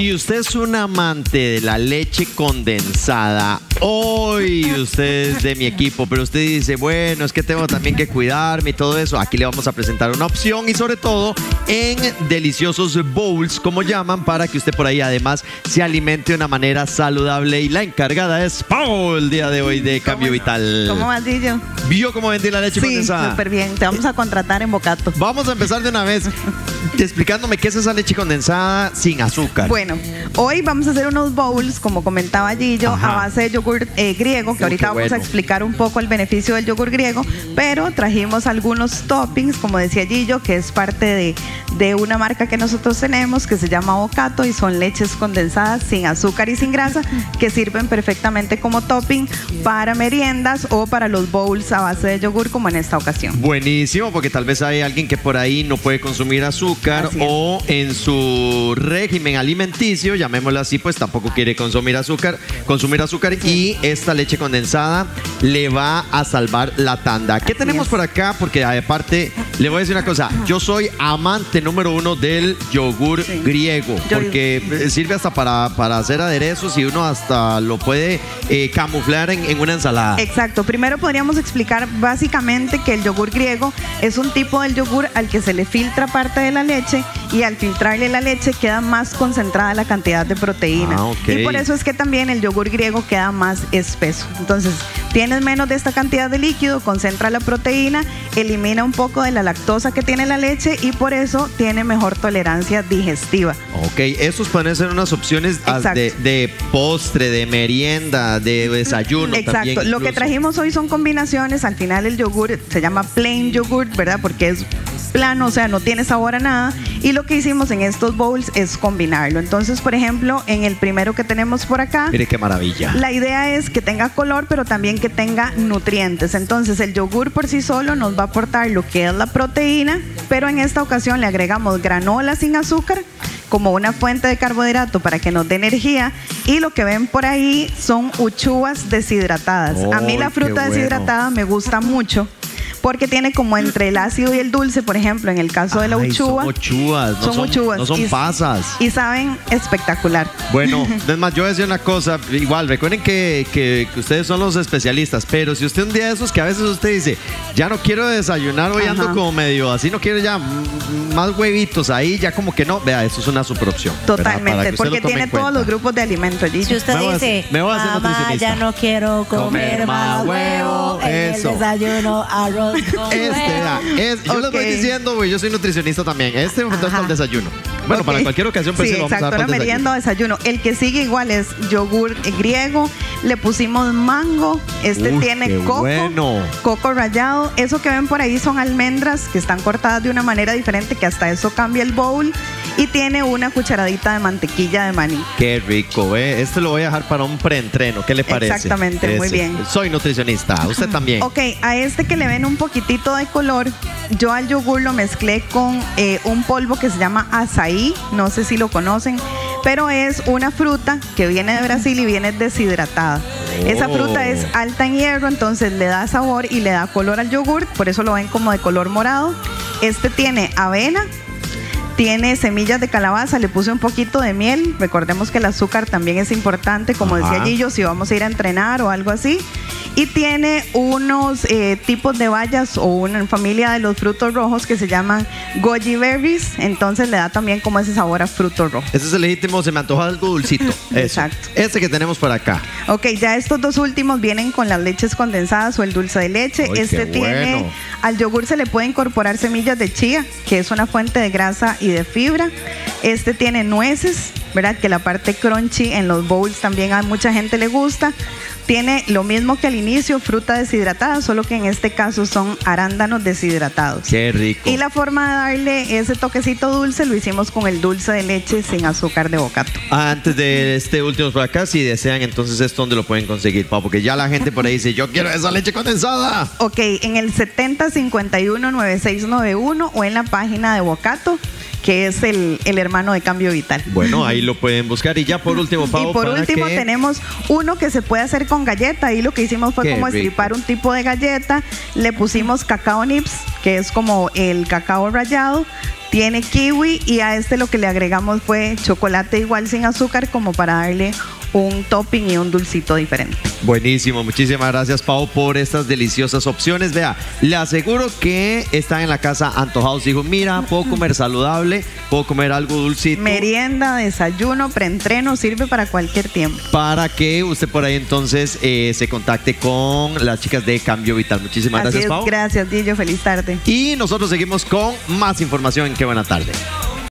Si usted es un amante de la leche condensada, hoy usted es de mi equipo, pero usted dice, bueno, es que tengo también que cuidarme y todo eso, aquí le vamos a presentar una opción y sobre todo en deliciosos bowls, como llaman, para que usted por ahí además se alimente de una manera saludable. Y la encargada es Pau el día de hoy de Cambio Vital. ¿Cómo vas, Dillo? ¿Vio cómo vendí la leche Sí, condensada? súper bien. Te vamos a contratar en Bocato. Vamos a empezar de una vez explicándome qué es esa leche condensada sin azúcar. Bueno, hoy vamos a hacer unos bowls, como comentaba Gillo, Ajá. a base de yogur eh, griego, que Uh, ahorita vamos a explicar un poco el beneficio del yogur griego, pero trajimos algunos toppings, como decía Gillo, que es parte de, de una marca que nosotros tenemos que se llama Bocato y son leches condensadas sin azúcar y sin grasa que sirven perfectamente como topping para meriendas o para los bowls a base de yogur, como en esta ocasión. Buenísimo, porque tal vez hay alguien que por ahí no puede consumir azúcar o en su régimen alimenticio, llamémoslo así, pues tampoco quiere consumir azúcar, consumir azúcar y esta leche condensada le va a salvar la tanda. ¿Qué tenemos por acá? Porque aparte le voy a decir una cosa, yo soy amante número uno del yogur Sí. griego, porque sirve hasta para, para hacer aderezos y uno hasta lo puede eh, camuflar en, en una ensalada. Exacto. Primero podríamos explicar básicamente que el yogur griego es un tipo del yogur al que se le filtra parte de la leche y al filtrarle la leche queda más concentrada la cantidad de proteína. Ah. Y por eso es que también el yogur griego queda más espeso. Entonces, tienes menos de esta cantidad de líquido, concentra la proteína, elimina un poco de la lactosa que tiene la leche y por eso tiene mejor tolerancia digestiva. Ok, esos pueden ser unas opciones de, de postre, de merienda, de desayuno. Exacto. también Lo que trajimos hoy son combinaciones. Al final el yogur se llama plain yogurt, ¿verdad? Porque es plano, o sea, no tiene sabor a nada. Y lo que hicimos en estos bowls es combinarlo. Entonces, por ejemplo, en el primero que tenemos por acá, Mire qué maravilla. la idea es que tenga color, pero también que tenga nutrientes. Entonces, el yogur por sí solo nos va a aportar lo que es la proteína, pero en esta ocasión le agregamos granola sin azúcar como una fuente de carbohidrato para que nos dé energía y lo que ven por ahí son uchuvas deshidratadas. a mí ¡Ay, la fruta bueno! deshidratada me gusta mucho porque tiene como entre el ácido y el dulce, por ejemplo, en el caso de la Ay, uchuva. Son uchuvas, no son son, uchuvas no son y- pasas. Y saben espectacular. Bueno, es más, yo voy a decir una cosa. Igual, recuerden que, que- que ustedes son los especialistas, pero si usted un día de esos que a veces usted dice, ya no quiero desayunar, hoy ando Ajá. como medio así, no quiero ya mm, más huevitos ahí, ya como que no, vea, eso es una super opción. Totalmente, porque tiene en todos los grupos de alimentos. Si usted Me voy a dice, hacer- me voy a hacer mamá, nutricionista". ya no quiero comer, Comer más más huevo, huevo, en eso. el desayuno, arroz con Este, es- yo les voy diciendo, güey, yo soy nutricionista también. Este me faltó Ajá. para el desayuno. Bueno, Ok. para cualquier ocasión, pues sí, lo vamos a exacto, dar el merienda o desayuno. El que sigue igual es yogur griego, le pusimos mango, este tiene qué coco, bueno. coco rallado. Eso que ven por ahí son almendras que están cortadas de una manera diferente que hasta eso cambia el bowl y tiene una cucharadita de mantequilla de maní. Qué rico, ¿eh? Este lo voy a dejar para un preentreno. ¿Qué le parece? Exactamente, muy bien. Soy nutricionista. Usted también. Ok, a este que le ven un poquitito de color, yo al yogur lo mezclé con eh, un polvo que se llama azaí, no sé si lo conocen, pero es una fruta que viene de Brasil y viene deshidratada. Esa Oh. fruta es alta en hierro, entonces le da sabor y le da color al yogur, por eso lo ven como de color morado. Este tiene avena, tiene semillas de calabaza, le puse un poquito de miel. Recordemos que el azúcar también es importante, como Ajá. decía Gillo, si vamos a ir a entrenar o algo así. Y tiene unos eh, tipos de bayas o una familia de los frutos rojos que se llaman goji berries. Entonces le da también como ese sabor a fruto rojo. Ese es el legítimo, se me antoja algo dulcito. Exacto. Este que tenemos por acá. Ok, ya estos dos últimos vienen con las leches condensadas o el dulce de leche. Ay, este tiene, bueno. al yogur se le puede incorporar semillas de chía, que es una fuente de grasa y de fibra. Este tiene nueces, ¿verdad? Que la parte crunchy en los bowls también a mucha gente le gusta. Tiene lo mismo que al inicio, fruta deshidratada, solo que en este caso son arándanos deshidratados. Qué rico. Y la forma de darle ese toquecito dulce lo hicimos con el dulce de leche sin azúcar de bocato. Antes de este último por acá, si desean, entonces esto donde lo pueden conseguir, Pau, porque ya la gente por ahí dice, yo quiero esa leche condensada. Ok, en el 7051-9691 o en la página de Bocato, que es el, el hermano de Cambio Vital. Bueno, ahí lo pueden buscar. Y ya por último, Pau, y por para último que- tenemos uno que se puede hacer con galleta y lo que hicimos fue Qué como rico. estripar un tipo de galleta, le pusimos cacao nips, que es como el cacao rallado, tiene kiwi y a este lo que le agregamos fue chocolate igual sin azúcar como para darle un topping y un dulcito diferente. Buenísimo, muchísimas gracias Pau por estas deliciosas opciones. Vea, le aseguro que están en la casa antojados. Dijo, mira, puedo comer saludable, puedo comer algo dulcito. Merienda, desayuno, preentreno, sirve para cualquier tiempo. Para que usted por ahí entonces eh, se contacte con las chicas de Cambio Vital. Muchísimas Así gracias es, Pau. gracias, Dillo, feliz tarde. Y nosotros seguimos con más información en Qué Buena Tarde.